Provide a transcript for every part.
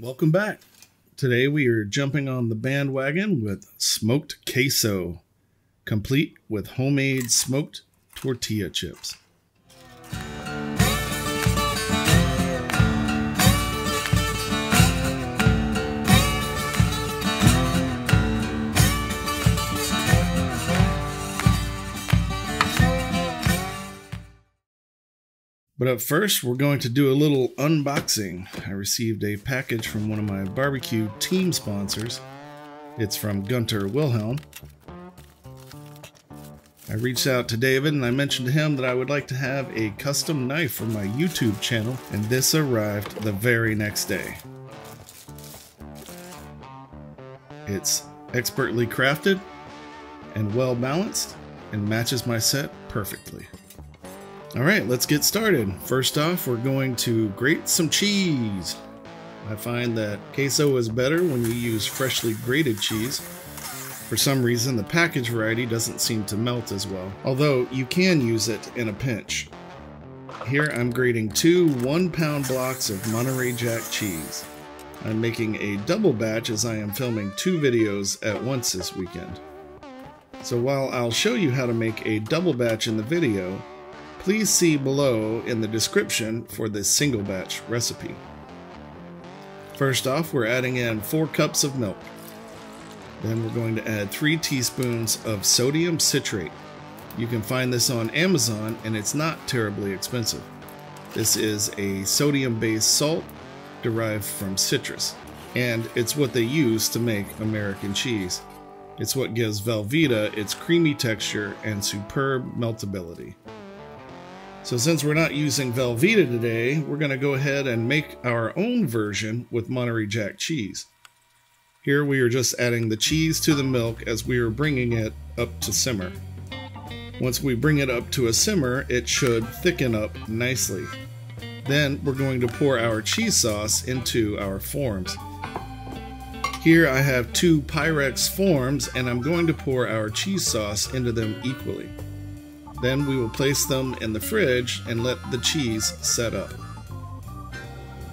Welcome back. Today we are jumping on the bandwagon with smoked queso, complete with homemade smoked tortilla chips. But up first, we're going to do a little unboxing. I received a package from one of my barbecue team sponsors. It's from Gunter Wilhelm. I reached out to David and I mentioned to him that I would like to have a custom knife for my YouTube channel, and this arrived the very next day. It's expertly crafted and well balanced and matches my set perfectly. All right, let's get started. First off, we're going to grate some cheese. I find that queso is better when you use freshly grated cheese. For some reason, the package variety doesn't seem to melt as well, although you can use it in a pinch. Here I'm grating two one pound blocks of Monterey Jack cheese. I'm making a double batch as I am filming two videos at once this weekend. So while I'll show you how to make a double batch in the video, Please see below in the description for this single batch recipe. First off, we're adding in 4 cups of milk. Then we're going to add 3 teaspoons of sodium citrate. You can find this on Amazon and it's not terribly expensive. This is a sodium-based salt derived from citrus, and it's what they use to make American cheese. It's what gives Velveeta its creamy texture and superb meltability. So since we're not using Velveeta today, we're going to go ahead and make our own version with Monterey Jack cheese. Here we are just adding the cheese to the milk as we are bringing it up to simmer. Once we bring it up to a simmer, it should thicken up nicely. Then we're going to pour our cheese sauce into our forms. Here I have two Pyrex forms and I'm going to pour our cheese sauce into them equally. Then we will place them in the fridge and let the cheese set up.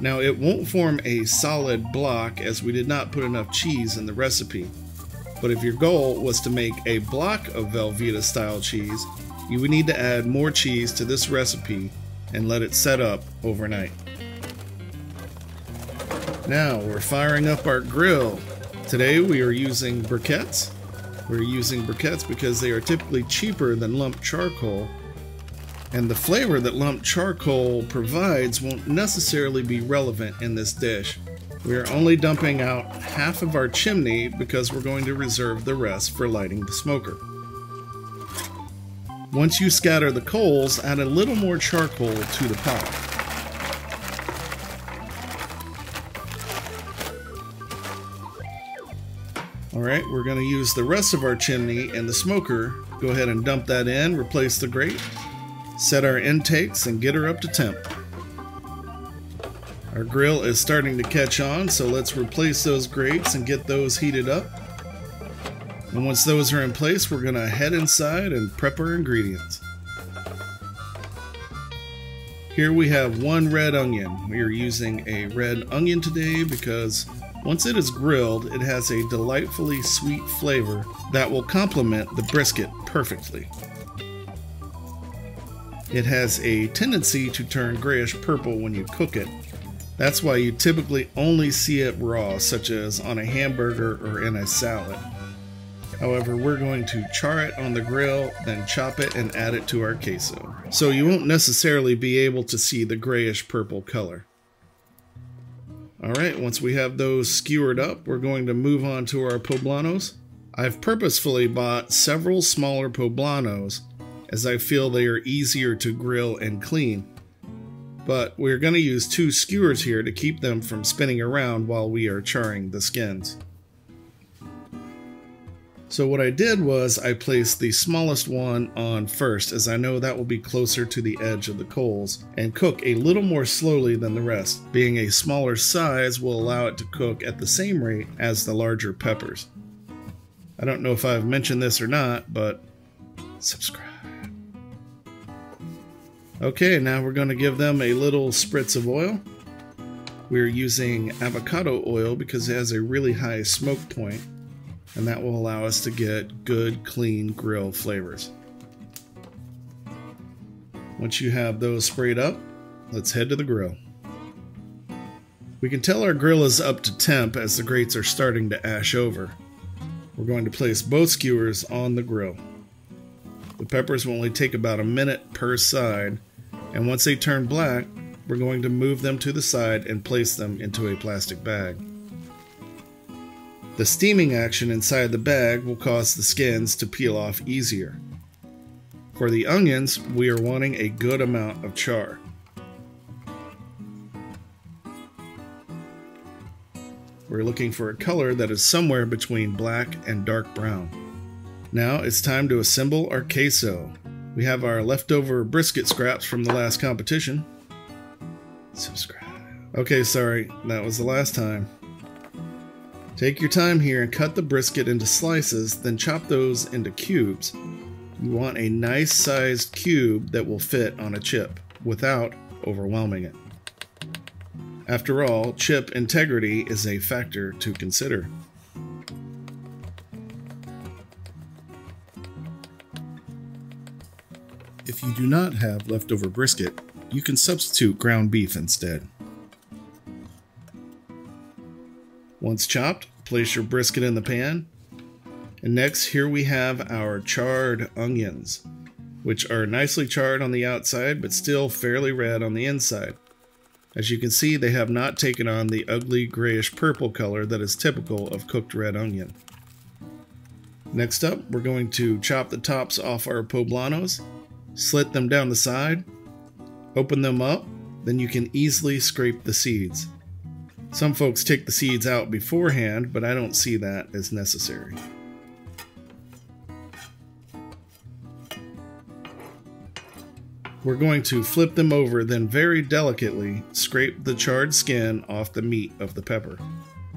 Now it won't form a solid block as we did not put enough cheese in the recipe. But if your goal was to make a block of Velveeta style cheese, you would need to add more cheese to this recipe and let it set up overnight. Now we're firing up our grill. Today we are using briquettes we're using briquettes because they are typically cheaper than lump charcoal, and the flavor that lump charcoal provides won't necessarily be relevant in this dish. We are only dumping out half of our chimney because we're going to reserve the rest for lighting the smoker. Once you scatter the coals, add a little more charcoal to the pot. Alright, we're going to use the rest of our chimney and the smoker. Go ahead and dump that in, replace the grate, set our intakes, and get her up to temp. Our grill is starting to catch on, so let's replace those grates and get those heated up. And once those are in place, we're going to head inside and prep our ingredients. Here we have one red onion. We are using a red onion today because once it is grilled, it has a delightfully sweet flavor that will complement the brisket perfectly. It has a tendency to turn grayish purple when you cook it. That's why you typically only see it raw, such as on a hamburger or in a salad. However, we're going to char it on the grill, then chop it and add it to our queso. So you won't necessarily be able to see the grayish purple color. All right, once we have those skewered up, we're going to move on to our poblanos. I've purposefully bought several smaller poblanos as I feel they are easier to grill and clean. But we're going to use two skewers here to keep them from spinning around while we are charring the skins. So what I did was I placed the smallest one on first as I know that will be closer to the edge of the coals and cook a little more slowly than the rest. Being a smaller size will allow it to cook at the same rate as the larger peppers. I don't know if I've mentioned this or not, but subscribe. Okay, now we're going to give them a little spritz of oil. we're using avocado oil because it has a really high smoke point and that will allow us to get good clean grill flavors. Once you have those sprayed up, let's head to the grill. We can tell our grill is up to temp as the grates are starting to ash over. We're going to place both skewers on the grill. The peppers will only take about a minute per side, and once they turn black, we're going to move them to the side and place them into a plastic bag. The steaming action inside the bag will cause the skins to peel off easier. For the onions, we are wanting a good amount of char. We're looking for a color that is somewhere between black and dark brown. Now it's time to assemble our queso. We have our leftover brisket scraps from the last competition. Subscribe. Okay, sorry, that was the last time. Take your time here and cut the brisket into slices, then chop those into cubes. You want a nice sized cube that will fit on a chip without overwhelming it. After all, chip integrity is a factor to consider. If you do not have leftover brisket, you can substitute ground beef instead. Once chopped, place your brisket in the pan. And next, here we have our charred onions, which are nicely charred on the outside but still fairly red on the inside. As you can see, they have not taken on the ugly grayish purple color that is typical of cooked red onion. Next up, we're going to chop the tops off our poblanos, slit them down the side, open them up, then you can easily scrape the seeds. Some folks take the seeds out beforehand, but I don't see that as necessary. We're going to flip them over, then very delicately scrape the charred skin off the meat of the pepper.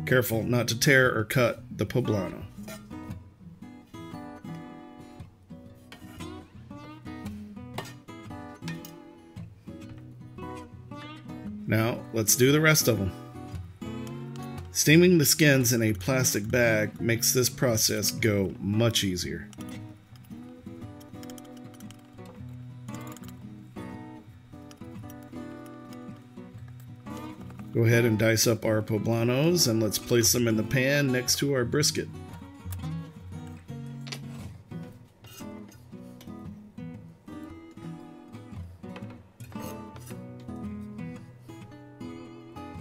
Careful not to tear or cut the poblano. Now, let's do the rest of them. Steaming the skins in a plastic bag makes this process go much easier. Go ahead and dice up our poblanos and let's place them in the pan next to our brisket.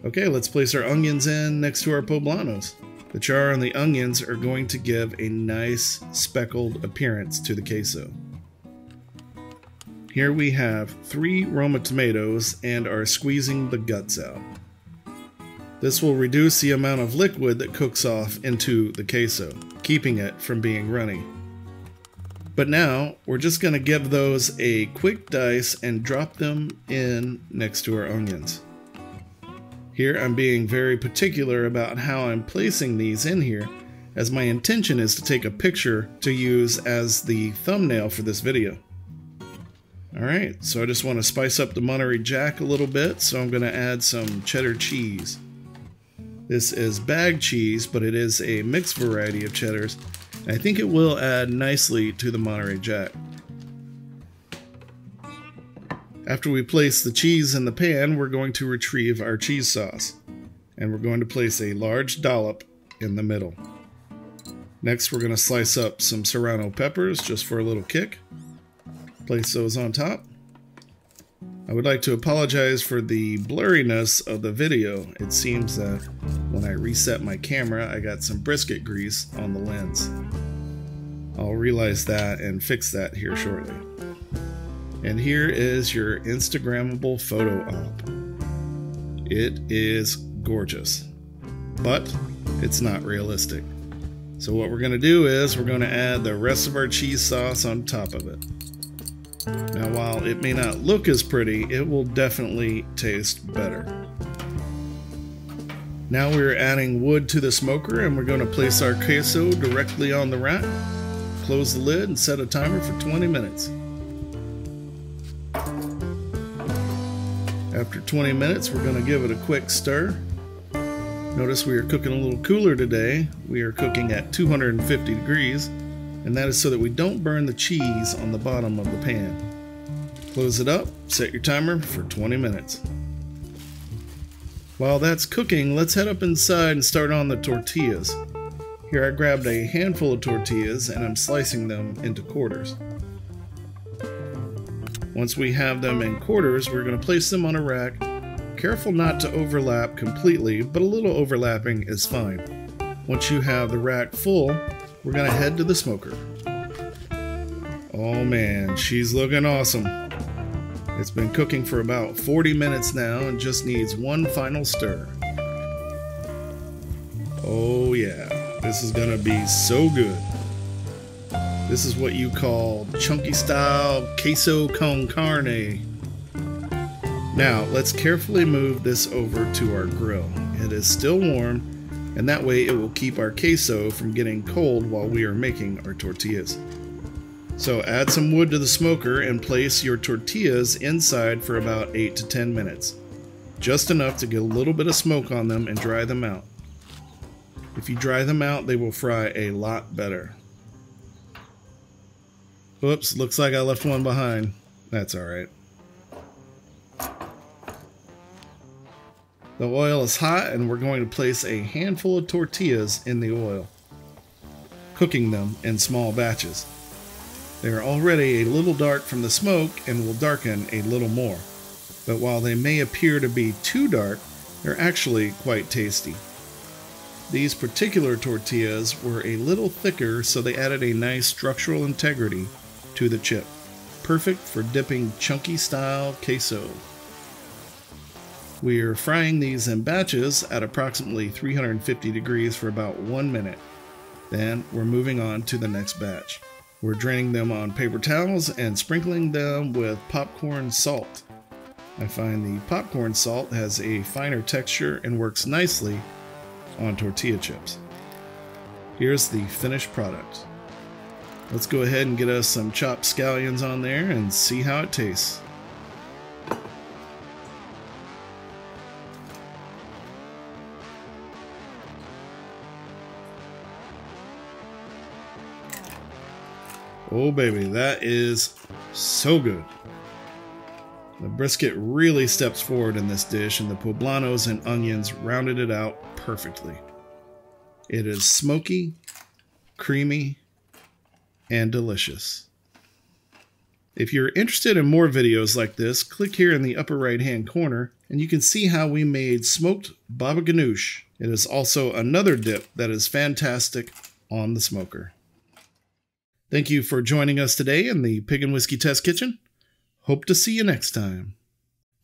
Okay, let's place our onions in next to our poblanos. The char on the onions are going to give a nice speckled appearance to the queso. Here we have three Roma tomatoes and are squeezing the guts out. This will reduce the amount of liquid that cooks off into the queso, keeping it from being runny. But now, we're just going to give those a quick dice and drop them in next to our onions. Here I'm being very particular about how I'm placing these in here, as my intention is to take a picture to use as the thumbnail for this video. Alright, so I just want to spice up the Monterey Jack a little bit, so I'm going to add some cheddar cheese. This is bag cheese, but it is a mixed variety of cheddars, I think it will add nicely to the Monterey Jack. After we place the cheese in the pan, we're going to retrieve our cheese sauce. And we're going to place a large dollop in the middle. Next, we're going to slice up some serrano peppers just for a little kick. Place those on top. I would like to apologize for the blurriness of the video. It seems that when I reset my camera, I got some brisket grease on the lens. I'll realize that and fix that here shortly. And here is your Instagrammable photo op. It is gorgeous, but it's not realistic. So what we're going to do is we're going to add the rest of our cheese sauce on top of it. Now while it may not look as pretty, it will definitely taste better. Now we're adding wood to the smoker and we're going to place our queso directly on the rack. Close the lid and set a timer for 20 minutes. After 20 minutes, we're going to give it a quick stir. Notice we are cooking a little cooler today. We are cooking at 250 degrees, and that is so that we don't burn the cheese on the bottom of the pan. Close it up, set your timer for 20 minutes. While that's cooking, let's head up inside and start on the tortillas. Here I grabbed a handful of tortillas and I'm slicing them into quarters. Once we have them in quarters, we're going to place them on a rack Careful not to overlap completely, but a little overlapping is fine. Once you have the rack full, we're going to head to the smoker. Oh man, she's looking awesome. It's been cooking for about 40 minutes now and just needs one final stir. Oh yeah, this is gonna be so good. This is what you call chunky style queso con carne. Now, let's carefully move this over to our grill. It is still warm, and that way it will keep our queso from getting cold while we are making our tortillas. So add some wood to the smoker and place your tortillas inside for about 8 to 10 minutes. Just enough to get a little bit of smoke on them and dry them out. If you dry them out, they will fry a lot better. Oops, looks like I left one behind. That's alright. The oil is hot and we're going to place a handful of tortillas in the oil, cooking them in small batches. They are already a little dark from the smoke and will darken a little more, but while they may appear to be too dark, they're actually quite tasty. These particular tortillas were a little thicker so they added a nice structural integrity to the chip, perfect for dipping chunky style queso. We are frying these in batches at approximately 350 degrees for about one minute. Then we're moving on to the next batch. We're draining them on paper towels and sprinkling them with popcorn salt. I find the popcorn salt has a finer texture and works nicely on tortilla chips. Here's the finished product. Let's go ahead and get us some chopped scallions on there and see how it tastes. Oh baby, that is so good. The brisket really steps forward in this dish and the poblanos and onions rounded it out perfectly. It is smoky, creamy, and delicious. If you're interested in more videos like this, click here in the upper right hand corner and you can see how we made smoked baba ganoush. It is also another dip that is fantastic on the smoker. Thank you for joining us today in the Piggin' Whiskey Test Kitchen. Hope to see you next time.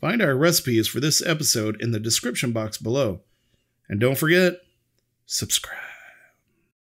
Find our recipes for this episode in the description box below. And don't forget, subscribe.